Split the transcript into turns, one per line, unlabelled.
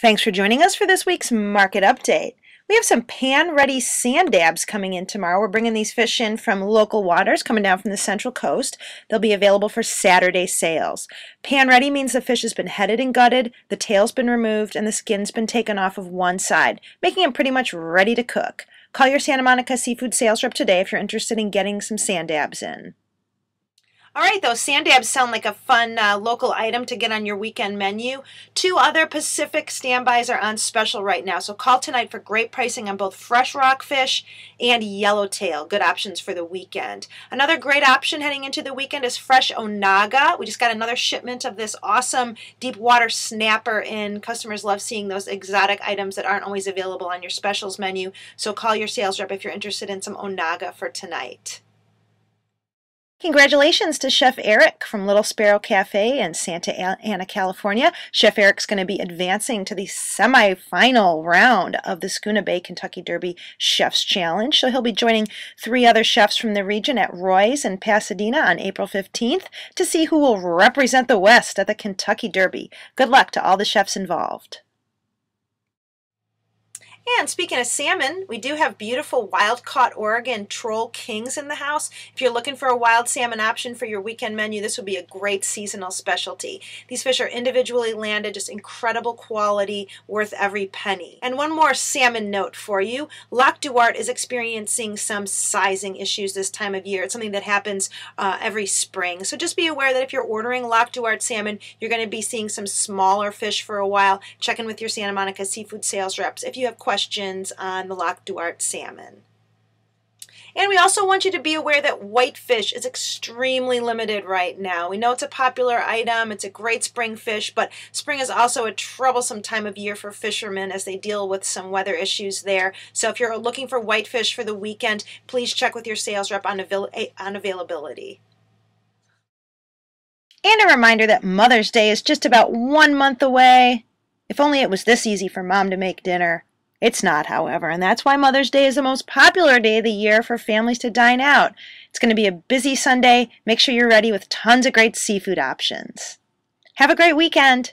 Thanks for joining us for this week's market update. We have some pan-ready sand dabs coming in tomorrow. We're bringing these fish in from local waters coming down from the central coast. They'll be available for Saturday sales. Pan-ready means the fish has been headed and gutted, the tail's been removed, and the skin's been taken off of one side, making it pretty much ready to cook. Call your Santa Monica seafood sales rep today if you're interested in getting some sand dabs in. All right, those sand dabs sound like a fun uh, local item to get on your weekend menu. Two other Pacific standbys are on special right now, so call tonight for great pricing on both fresh rockfish and yellowtail. Good options for the weekend. Another great option heading into the weekend is fresh onaga. We just got another shipment of this awesome deep water snapper in. Customers love seeing those exotic items that aren't always available on your specials menu, so call your sales rep if you're interested in some onaga for tonight. Congratulations to Chef Eric from Little Sparrow Cafe in Santa Ana, California. Chef Eric's going to be advancing to the semifinal round of the Schooner Bay Kentucky Derby Chefs Challenge. So he'll be joining three other chefs from the region at Roy's in Pasadena on April 15th to see who will represent the West at the Kentucky Derby. Good luck to all the chefs involved. And speaking of salmon, we do have beautiful wild caught Oregon Troll Kings in the house. If you're looking for a wild salmon option for your weekend menu, this would be a great seasonal specialty. These fish are individually landed, just incredible quality, worth every penny. And one more salmon note for you. Loch Duart is experiencing some sizing issues this time of year. It's something that happens uh, every spring. So just be aware that if you're ordering Loch Duart salmon, you're going to be seeing some smaller fish for a while. Check in with your Santa Monica seafood sales reps. If you have questions, questions on the Loch Duart salmon. And we also want you to be aware that whitefish is extremely limited right now. We know it's a popular item, it's a great spring fish, but spring is also a troublesome time of year for fishermen as they deal with some weather issues there. So if you're looking for whitefish for the weekend, please check with your sales rep on, avail eh, on availability. And a reminder that Mother's Day is just about one month away. If only it was this easy for mom to make dinner. It's not, however, and that's why Mother's Day is the most popular day of the year for families to dine out. It's going to be a busy Sunday. Make sure you're ready with tons of great seafood options. Have a great weekend!